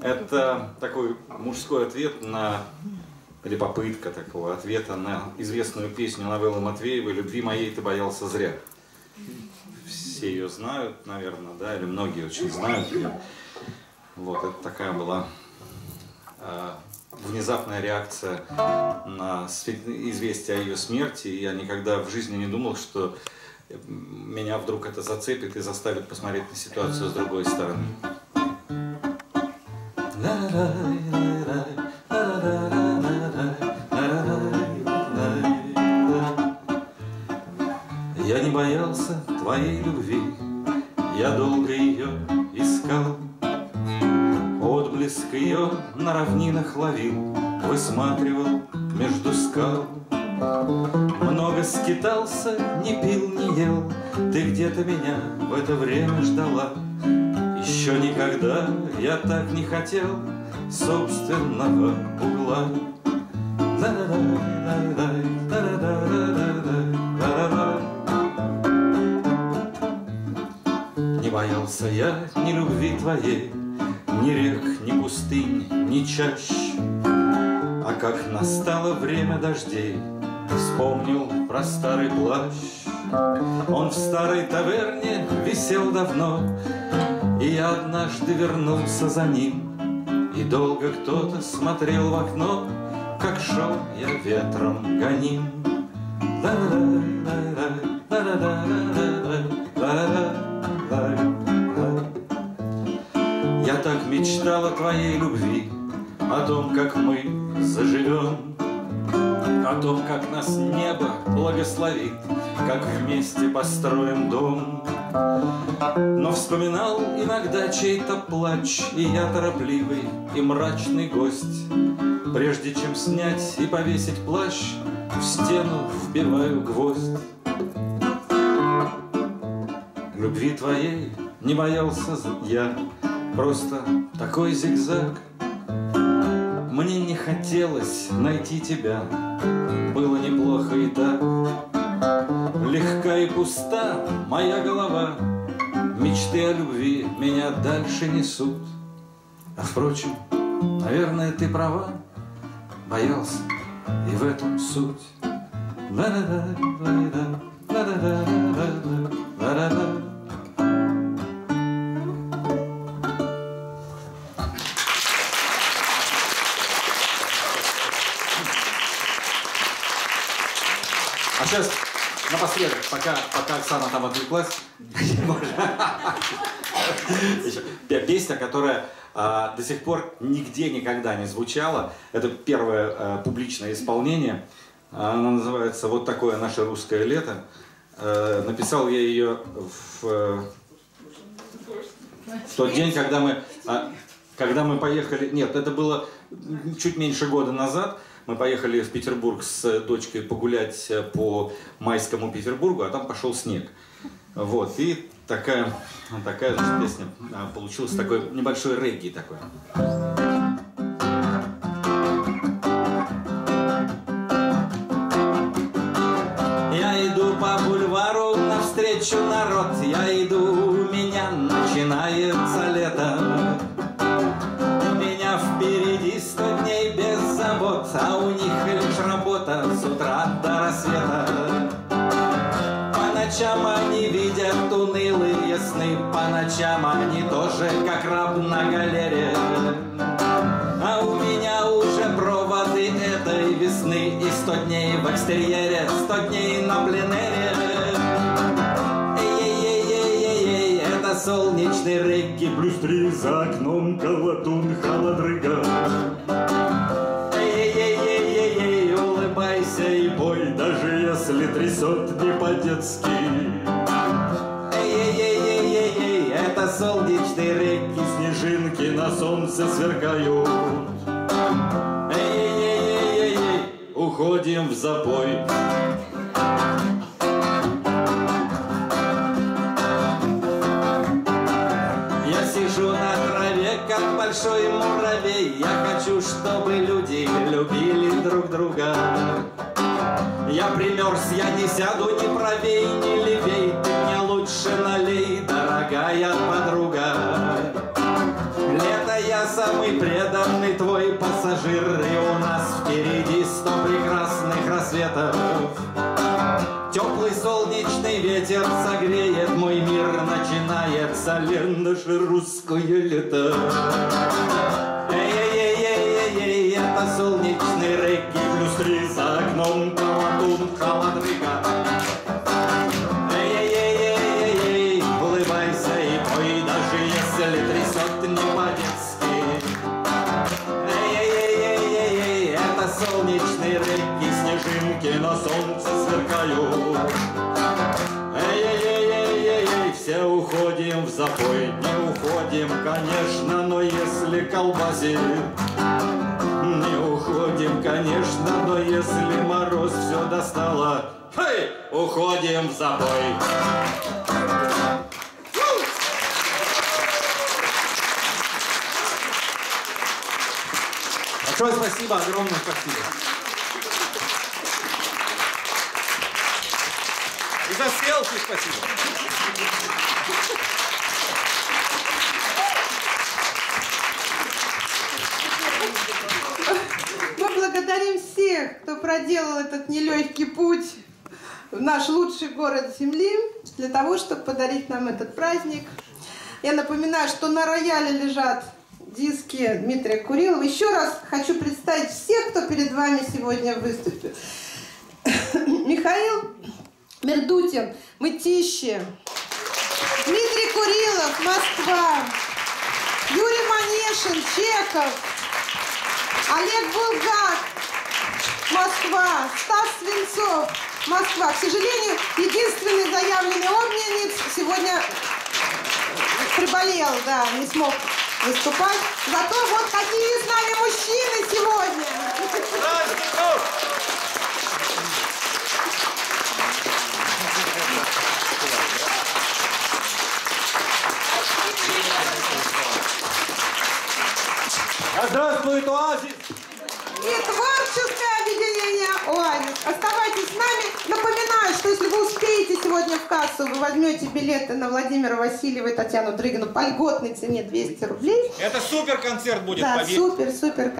Это такой мужской ответ на или попытка такого ответа на известную песню новеллы Матвеевой «Любви моей ты боялся зря». Все ее знают, наверное, да, или многие очень знают ее. Вот, это такая была э, внезапная реакция на известие о ее смерти. Я никогда в жизни не думал, что меня вдруг это зацепит и заставит посмотреть на ситуацию с другой стороны. Я не боялся твоей любви, я долго ее искал. Отблеск ее на равнинах ловил, высматривал между скал. Много скитался, не пил, не ел, ты где-то меня в это время ждала. Еще никогда я так не хотел собственного угла. Не боялся я ни любви твоей, Ни рек, ни пустынь, ни чащ. А как настало время дождей, Вспомнил про старый плащ. Он в старой таверне висел давно, И я однажды вернулся за ним. И долго кто-то смотрел в окно, Как шел я ветром гоним. Я так мечтал о твоей любви, О том, как мы заживем, О том, как нас небо благословит, Как вместе построим дом. Но вспоминал иногда чей-то плач, И я торопливый и мрачный гость. Прежде чем снять и повесить плащ, В стену вбиваю гвоздь. Любви твоей не боялся я, Просто такой зигзаг. Мне не хотелось найти тебя, Было неплохо и так. Легка и пуста моя голова, Мечты о любви меня дальше несут. А впрочем, наверное, ты права, Боялся, и в этом суть. Ла-ла-ла-ла-ла, ла-ла-ла-ла-ла, ла-ла-ла. А сейчас напоследок, пока, пока Оксана там отвлеклась, песня, которая а, до сих пор нигде никогда не звучала. Это первое а, публичное исполнение. Она называется «Вот такое наше русское лето». А, написал я ее в, э, в тот день, когда мы, когда мы поехали... Нет, это было чуть меньше года назад. Мы поехали в Петербург с дочкой погулять по майскому Петербургу, а там пошел снег. Вот, и такая, такая значит, песня а, получилась, такой небольшой регги такой. Я иду по бульвару навстречу народ, я иду, у меня начинается а у них лишь работа с утра до рассвета. По ночам они видят унылые сны, по ночам они тоже как раб на галере. А у меня уже проводы этой весны И сто дней в экстерьере, сто дней на пленэре Эй-ей-ей-ей-ей, это солнечный регги Плюс три за окном колотун холодрыга трясет не по-детски. Эй-ей-ей-ей-ей, это солнечный регги Снежинки на солнце сверкают. Эй-ей-ей-ей-ей, уходим в запой. Сижу на траве, как большой муравей. Я хочу, чтобы люди любили друг друга Я примерз, я не сяду ни правей, ни левей. Ты мне лучше налей, дорогая подруга. Лето я самый преданный твой пассажир И у нас впереди сто прекрасных рассветов. Теплый солнечный ветер согреет мой мир Начинается ли наше русское лето. Эй-эй-эй-эй-эй, это солнечный регги Три за окном колотун холодрыга Эй-эй-эй-эй-эй, улыбайся и пой Даже если трясет не по-детски. Эй-эй-эй-эй-эй, это солнечный регги Снежинки на солнце сверкают. Эй-эй-эй-эй-эй, все уходим в запой. Не уходим, конечно, но если колбасит Не уходим, конечно, но если мороз все достало Хей, уходим в запой Большое спасибо, огромное спасибо. И за селфи спасибо. Благодарим всех, кто проделал этот нелегкий путь в наш лучший город Земли для того, чтобы подарить нам этот праздник. Я напоминаю, что на рояле лежат диски Дмитрия Курилова. Еще раз хочу представить всех, кто перед вами сегодня выступил. Михаил Мердутин, Мытищи, Дмитрий Курилов, Москва, Юрий Манешин, Чехов, Олег Булгак, Москва, Стас Свинцов, Москва. К сожалению, единственный заявленный огненец сегодня приболел, да, не смог выступать. Зато вот какие с нами мужчины сегодня. Да здравствует оазис! И творческое объединение «Оазис». Оставайтесь с нами. Напоминаю, что если вы успеете сегодня в кассу, вы возьмете билеты на Владимира Васильева и Татьяну Дрыгину по льготной цене 200 рублей. Это супер концерт будет, Да, поверь. супер, супер.